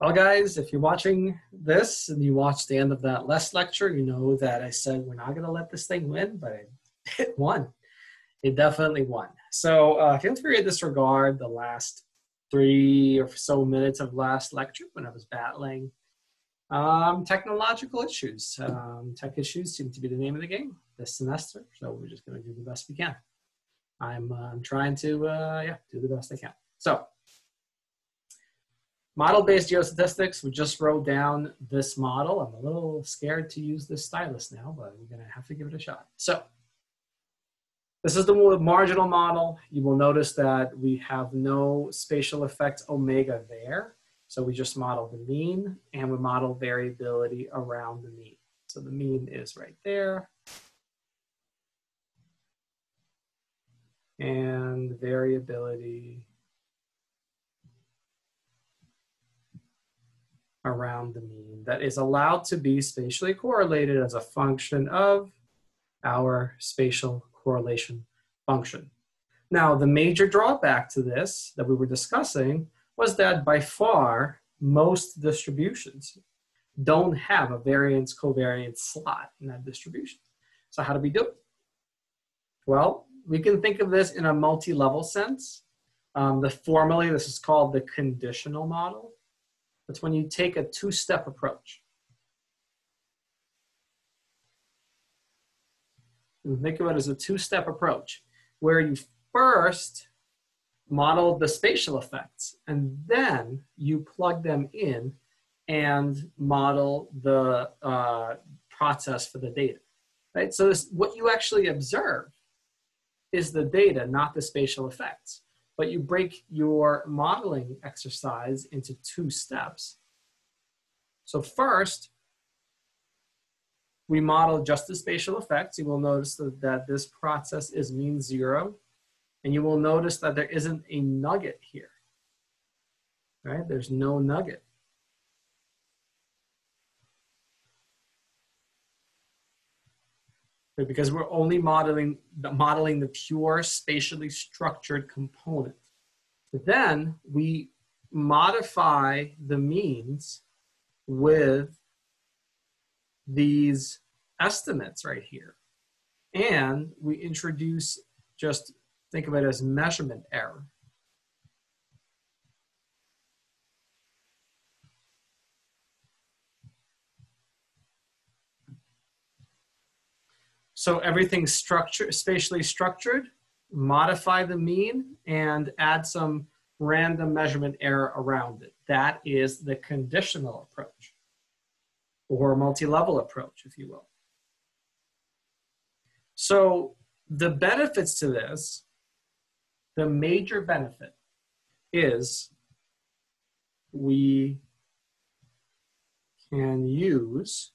Well, guys, if you're watching this and you watched the end of that last lecture, you know that I said we're not going to let this thing win, but it won. It definitely won. So uh, feel free to disregard the last three or so minutes of last lecture when I was battling um, technological issues. Um, tech issues seem to be the name of the game this semester, so we're just going to do the best we can. I'm, uh, trying to uh, yeah do the best I can. So Model-based geostatistics, we just wrote down this model. I'm a little scared to use this stylus now, but we're gonna have to give it a shot. So this is the marginal model. You will notice that we have no spatial effects omega there. So we just model the mean and we model variability around the mean. So the mean is right there. And variability around the mean that is allowed to be spatially correlated as a function of our spatial correlation function. Now, the major drawback to this that we were discussing was that by far most distributions don't have a variance covariance slot in that distribution. So how do we do it? Well, we can think of this in a multi-level sense. Um, the formally, this is called the conditional model. That's when you take a two-step approach. And think of it as a two-step approach, where you first model the spatial effects, and then you plug them in and model the uh, process for the data. Right? So this, what you actually observe is the data, not the spatial effects but you break your modeling exercise into two steps. So first, we model just the spatial effects. You will notice that, that this process is mean zero. And you will notice that there isn't a nugget here, right? There's no nugget. Because we're only modeling the, modeling the pure spatially structured component. But then we modify the means with these estimates right here. And we introduce just think of it as measurement error. So everything's structured, spatially structured, modify the mean and add some random measurement error around it. That is the conditional approach or multi-level approach, if you will. So the benefits to this, the major benefit is we can use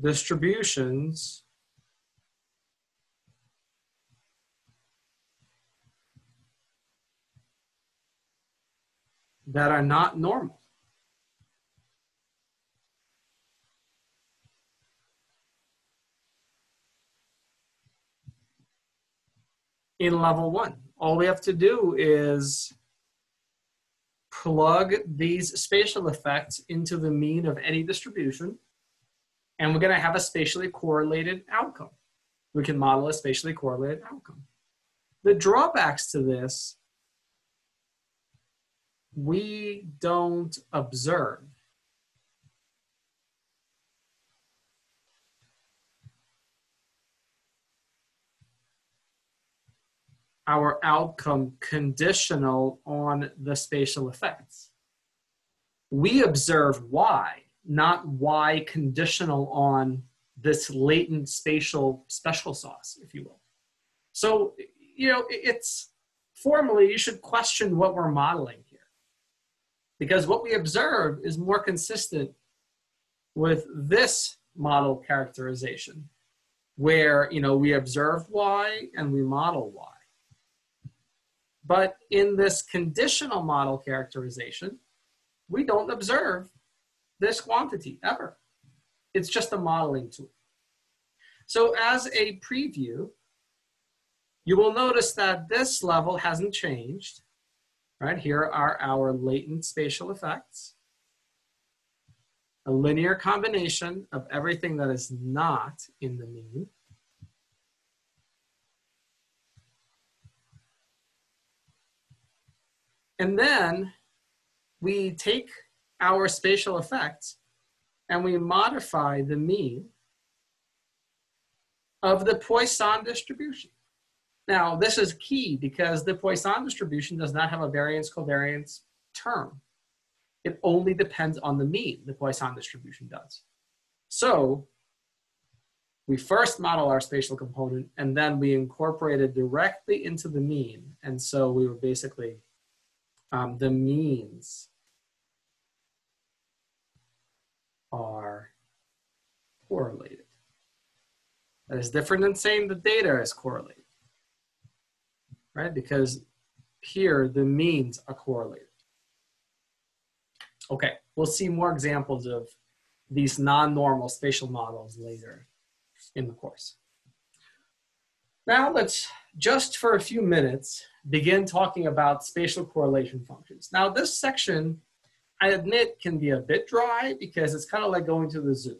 distributions that are not normal. In level one, all we have to do is plug these spatial effects into the mean of any distribution and we're going to have a spatially correlated outcome. We can model a spatially correlated outcome. The drawbacks to this, we don't observe our outcome conditional on the spatial effects. We observe y not y conditional on this latent spatial special sauce, if you will. So, you know, it's formally, you should question what we're modeling here. Because what we observe is more consistent with this model characterization, where, you know, we observe y and we model y. But in this conditional model characterization, we don't observe this quantity ever. It's just a modeling tool. So as a preview, you will notice that this level hasn't changed. right? Here are our latent spatial effects. A linear combination of everything that is not in the mean. And then we take our spatial effects and we modify the mean of the Poisson distribution. Now, this is key because the Poisson distribution does not have a variance covariance term. It only depends on the mean, the Poisson distribution does. So we first model our spatial component and then we incorporate it directly into the mean. And so we were basically um, the means are correlated. That is different than saying the data is correlated, right? Because here the means are correlated. Okay, we'll see more examples of these non-normal spatial models later in the course. Now let's just for a few minutes begin talking about spatial correlation functions. Now this section, I admit, can be a bit dry because it's kind of like going to the zoo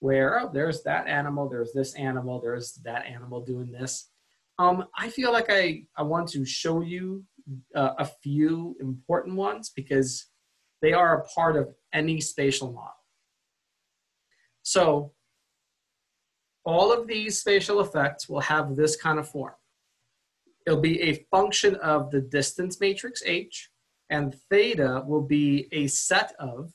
where oh, there's that animal, there's this animal, there's that animal doing this. Um, I feel like I, I want to show you uh, a few important ones because they are a part of any spatial model. So all of these spatial effects will have this kind of form. It'll be a function of the distance matrix H, and theta will be a set of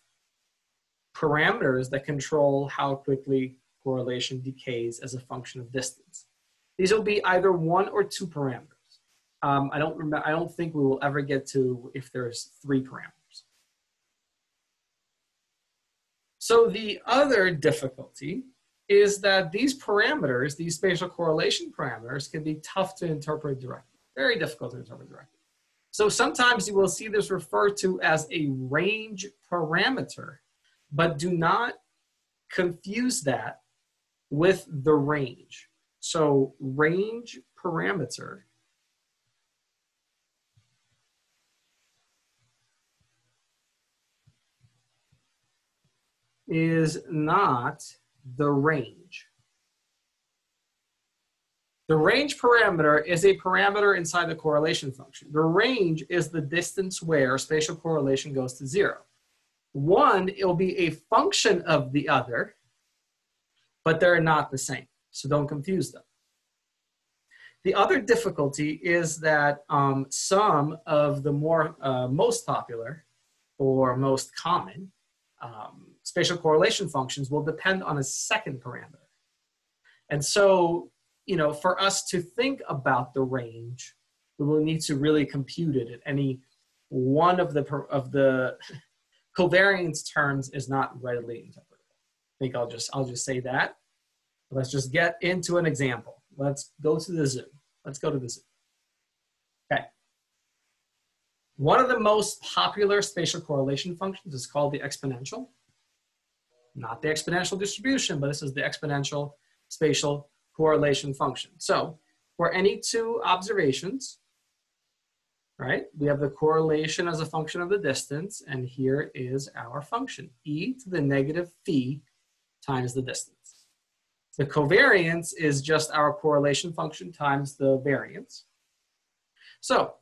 parameters that control how quickly correlation decays as a function of distance. These will be either one or two parameters. Um, I don't remember, I don't think we will ever get to if there's three parameters. So the other difficulty is that these parameters, these spatial correlation parameters, can be tough to interpret directly, very difficult to interpret directly. So sometimes you will see this referred to as a range parameter, but do not confuse that with the range. So range parameter is not the range. The range parameter is a parameter inside the correlation function. The range is the distance where spatial correlation goes to zero. One, it'll be a function of the other, but they're not the same. So don't confuse them. The other difficulty is that um, some of the more uh, most popular or most common um, spatial correlation functions will depend on a second parameter. And so, you know, for us to think about the range, we will need to really compute it at any one of the of the covariance terms is not readily interpretable. I think I'll just I'll just say that. Let's just get into an example. Let's go to the zoo. Let's go to the zoo. Okay. One of the most popular spatial correlation functions is called the exponential not the exponential distribution, but this is the exponential spatial correlation function. So for any two observations, right, we have the correlation as a function of the distance, and here is our function, e to the negative phi times the distance. The covariance is just our correlation function times the variance. So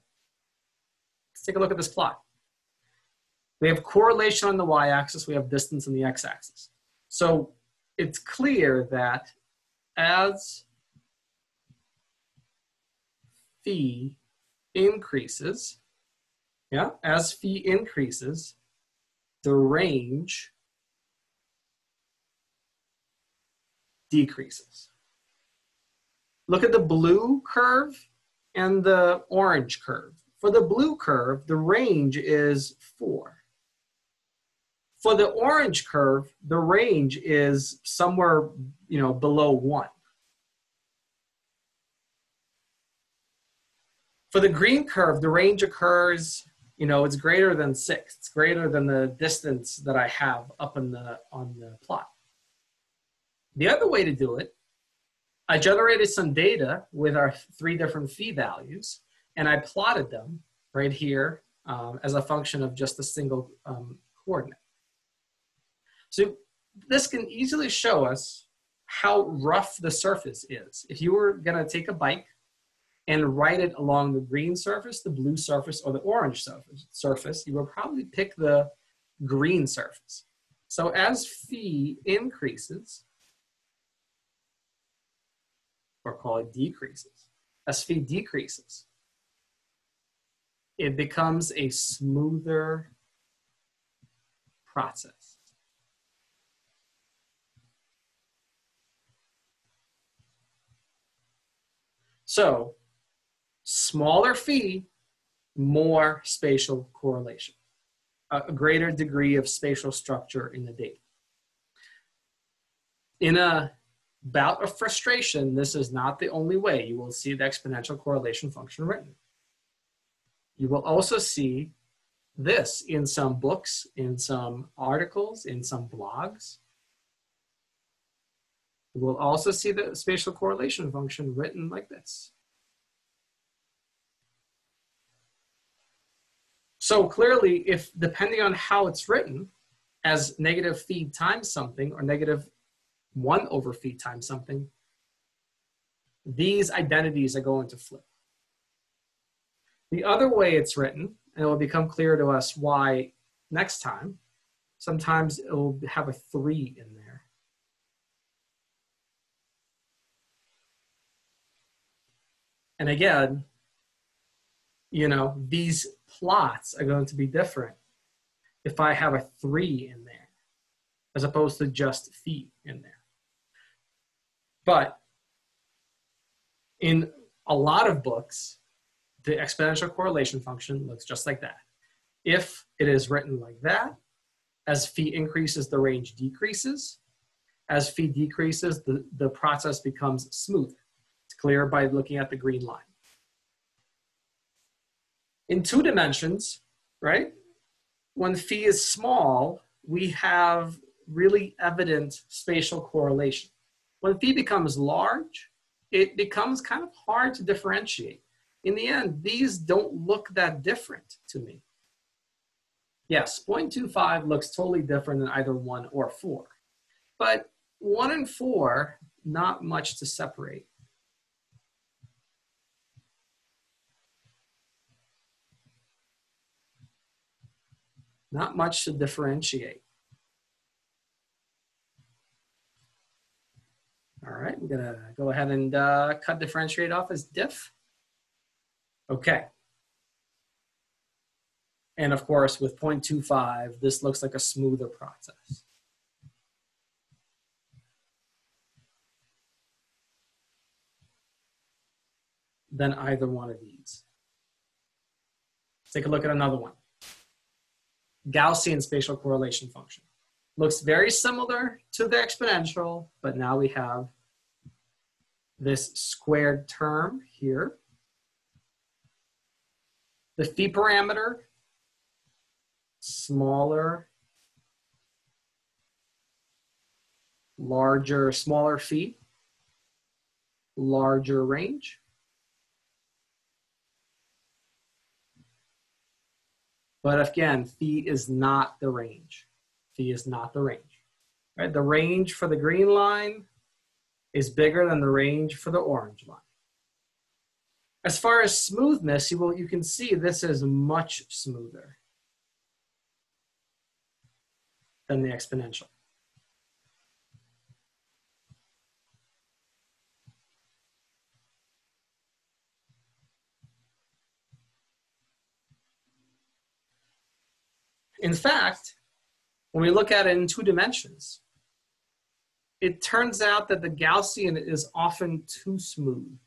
let's take a look at this plot. We have correlation on the y-axis, we have distance on the x-axis. So it's clear that as phi increases, yeah, as phi increases, the range decreases. Look at the blue curve and the orange curve. For the blue curve, the range is 4. For the orange curve, the range is somewhere, you know, below one. For the green curve, the range occurs, you know, it's greater than six. It's greater than the distance that I have up in the, on the plot. The other way to do it, I generated some data with our three different phi values, and I plotted them right here um, as a function of just a single um, coordinate. So this can easily show us how rough the surface is. If you were gonna take a bike and ride it along the green surface, the blue surface, or the orange surface, surface you will probably pick the green surface. So as phi increases, or call it decreases, as phi decreases, it becomes a smoother process. So smaller phi, more spatial correlation, a greater degree of spatial structure in the data. In a bout of frustration, this is not the only way you will see the exponential correlation function written. You will also see this in some books, in some articles, in some blogs. Will also see the spatial correlation function written like this. So clearly, if depending on how it's written, as negative phi times something or negative 1 over phi times something, these identities are going to flip. The other way it's written, and it will become clear to us why next time, sometimes it will have a 3 in there. And again, you know, these plots are going to be different if I have a three in there, as opposed to just phi in there. But in a lot of books, the exponential correlation function looks just like that. If it is written like that, as phi increases, the range decreases. As phi decreases, the, the process becomes smoother. Clear by looking at the green line in two dimensions, right? When phi is small, we have really evident spatial correlation. When phi becomes large, it becomes kind of hard to differentiate. In the end, these don't look that different to me. Yes, 0.25 looks totally different than either 1 or 4. But 1 and 4, not much to separate. Not much to differentiate. All right, I'm gonna go ahead and uh, cut differentiate off as diff. Okay. And of course, with 0.25, this looks like a smoother process. than either one of these. Let's take a look at another one. Gaussian spatial correlation function. Looks very similar to the exponential, but now we have this squared term here. The phi parameter, smaller, larger, smaller phi, larger range. But again, phi is not the range. Phi is not the range. Right? The range for the green line is bigger than the range for the orange line. As far as smoothness, you, will, you can see this is much smoother than the exponential. In fact, when we look at it in two dimensions, it turns out that the Gaussian is often too smooth.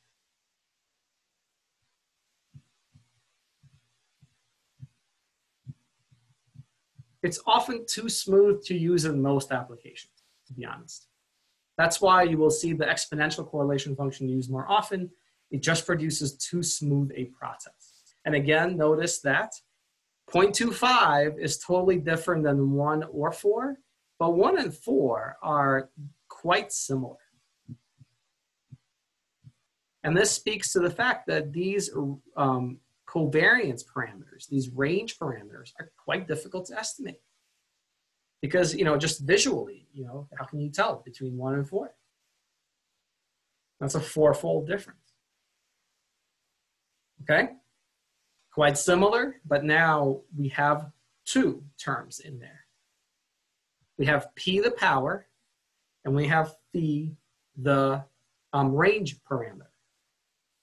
It's often too smooth to use in most applications, to be honest. That's why you will see the exponential correlation function used more often. It just produces too smooth a process. And again, notice that 0.25 is totally different than 1 or 4, but 1 and 4 are quite similar. And this speaks to the fact that these um, covariance parameters, these range parameters are quite difficult to estimate. Because, you know, just visually, you know, how can you tell between one and four? That's a fourfold difference. Okay? Quite similar, but now we have two terms in there. We have p the power, and we have phi the um, range parameter.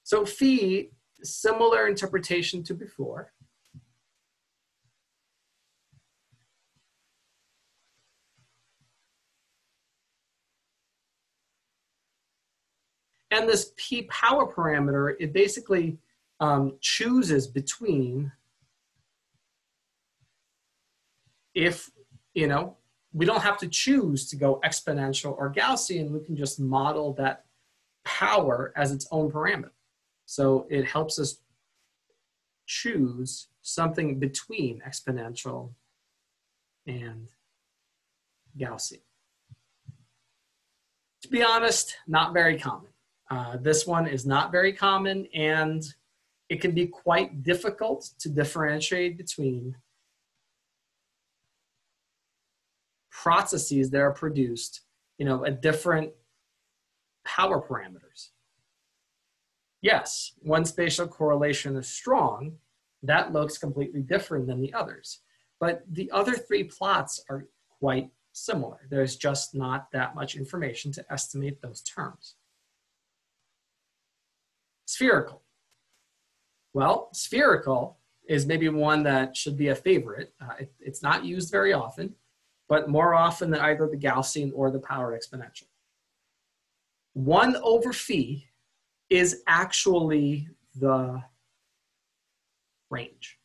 So phi, similar interpretation to before. And this p power parameter, it basically um, chooses between if, you know, we don't have to choose to go exponential or Gaussian, we can just model that power as its own parameter. So it helps us choose something between exponential and Gaussian. To be honest, not very common. Uh, this one is not very common and it can be quite difficult to differentiate between processes that are produced, you know, at different power parameters. Yes, one spatial correlation is strong, that looks completely different than the others. But the other three plots are quite similar. There's just not that much information to estimate those terms. Spherical. Well, spherical is maybe one that should be a favorite. Uh, it, it's not used very often, but more often than either the Gaussian or the power exponential. 1 over phi is actually the range.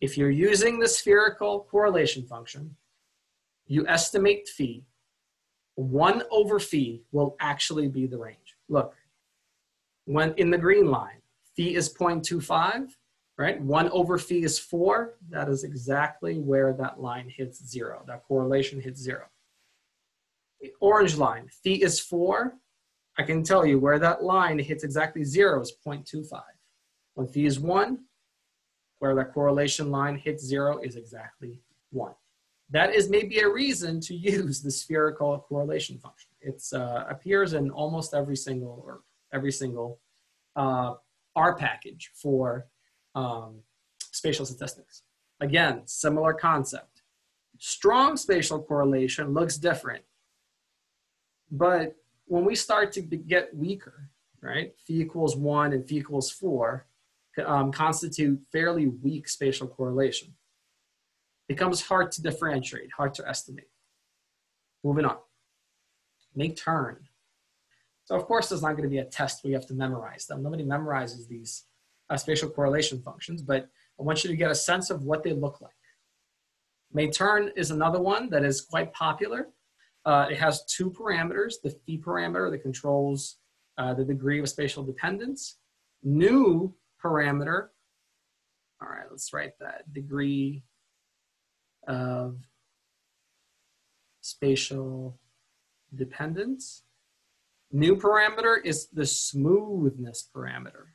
If you're using the spherical correlation function, you estimate phi, 1 over phi will actually be the range. Look, when in the green line, phi is 0.25, right? 1 over phi is 4. That is exactly where that line hits 0. That correlation hits 0 orange line, phi is 4. I can tell you where that line hits exactly 0 is 0.25. When phi is 1, where that correlation line hits 0 is exactly 1. That is maybe a reason to use the spherical correlation function. It uh, appears in almost every single or every single uh, R package for um, spatial statistics. Again, similar concept. Strong spatial correlation looks different but when we start to get weaker, right, phi equals one and phi equals four um, constitute fairly weak spatial correlation. It becomes hard to differentiate, hard to estimate. Moving on. Matern. So of course, there's not going to be a test where you have to memorize them. Nobody memorizes these uh, spatial correlation functions, but I want you to get a sense of what they look like. Matern is another one that is quite popular. Uh, it has two parameters, the phi parameter that controls uh, the degree of spatial dependence. Nu parameter, all right, let's write that, degree of spatial dependence. Nu parameter is the smoothness parameter.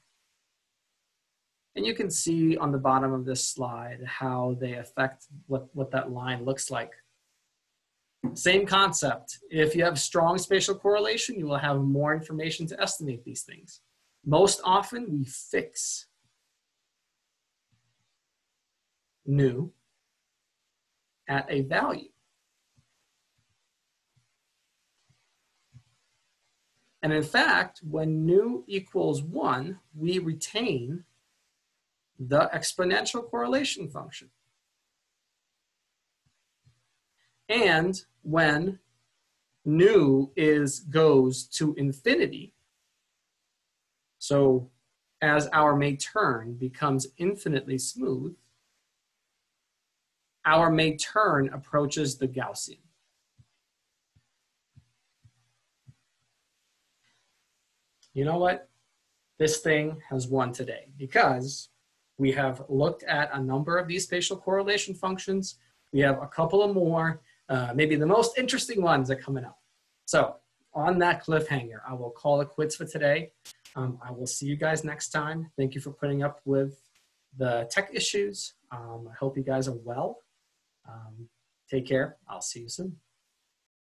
And you can see on the bottom of this slide how they affect what, what that line looks like. Same concept. If you have strong spatial correlation, you will have more information to estimate these things. Most often, we fix nu at a value. And in fact, when nu equals 1, we retain the exponential correlation function. And when nu is goes to infinity, so as our Matern becomes infinitely smooth, our Matern approaches the Gaussian. You know what? This thing has won today because we have looked at a number of these spatial correlation functions. We have a couple of more uh, maybe the most interesting ones are coming up. So on that cliffhanger, I will call it quits for today. Um, I will see you guys next time. Thank you for putting up with the tech issues. Um, I hope you guys are well. Um, take care. I'll see you soon.